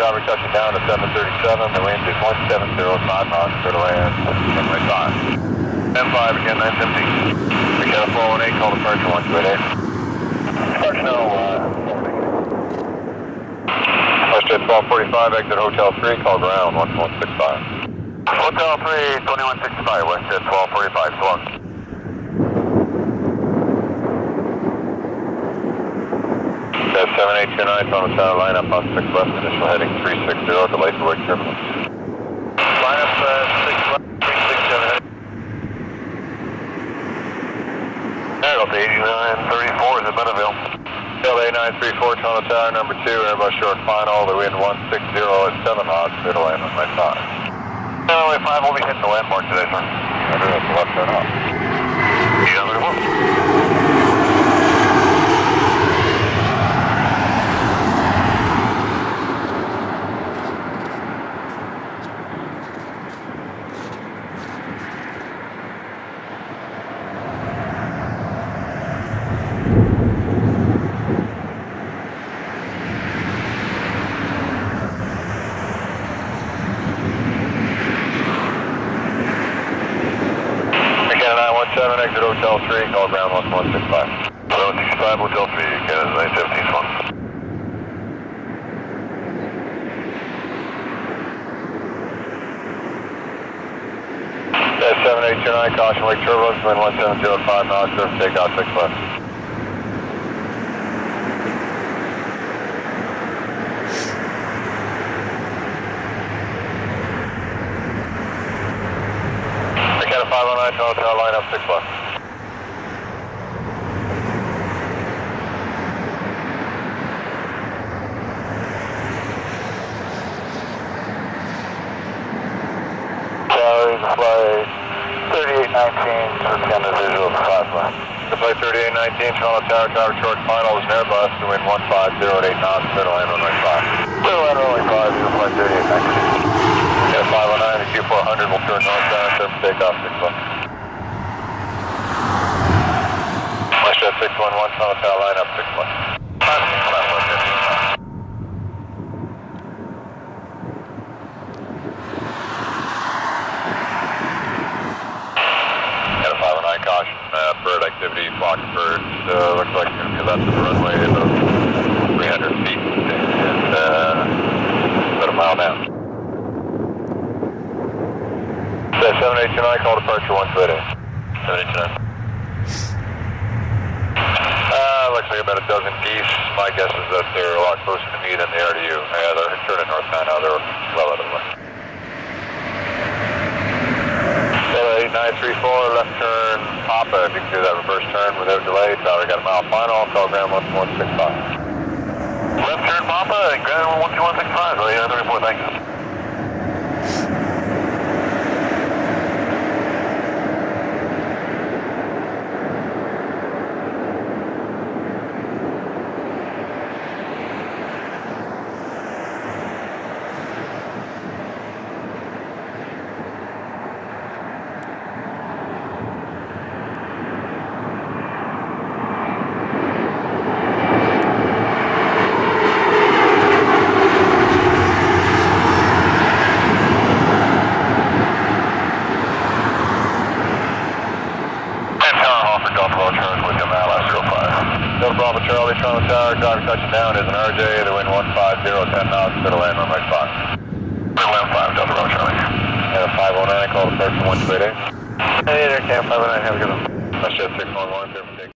Tower touching down at 737. The wind is 170 miles per land, runway 5. M5 again, 950. We got a 418, call departure 128. Departure now, uh, Westchester 1245, exit Hotel 3, call ground 1165. Hotel 3, 2165, Westchester 1245, Sloan. 1829, phone tower, line up on 6 left, initial heading 360, delay for wake terminal. Line up uh, 6 left, 367 heading. Air Delta 8934 is at Bonneville. LA 934, Toronto Tower, number 2, Airbus short final, the wind 160 at 7 knots, middle end of my side. Runway 5 will be hitting the landmark today, sir. Under left turn up. Yeah, 7 exit Hotel 3, call ground 1165. 765 Hotel 3, Canada 917 1. S7829, caution, wake turbos, wind 1705 miles, curve takeoff, 6 left. 509, Hotel line up 6 left. Fly 3819 to attend the visual of 5 left. The flight 3819, Toronto Tower, Tower short final is an Airbus, wind 1508 knots, clear to runway 5. Clear to land runway 5, you flight 3819. Yeah, 509 and Q400 will turn northbound, uh, surf takeoff 6 left. Westjet 611, Toronto Tower line up 6 left. Left, left, left, 15. Got a 509 caution, uh, bird activity, flock of birds, uh, looks like you're gonna be left of the runway about 300 feet and, uh, about a mile down. Say 7829, call departure 128. 7829. Like about a dozen geese. My guess is that they're a lot closer to me than they are to you. Yeah, they're turning northbound now, they're well out of the way. Delta 8934, left turn, Papa. If you can do that reverse turn without delay, Tower got a mile final, call ground 1165. Left turn, Papa, and ground 12165. Oh, yeah, the report, thanks. And Tower Hoffer, Golf Road, turn with him now, last 05. Delta Bravo Charlie, Toronto Tower, driver touching down. Is an RJ, the wind 150, 10 knots, middle land, runway 5. Middle land 5, Delta Bravo Charlie. Yeah, 509, call the person 128. Hey there, Cam. 509, have a good one. That's jet 611,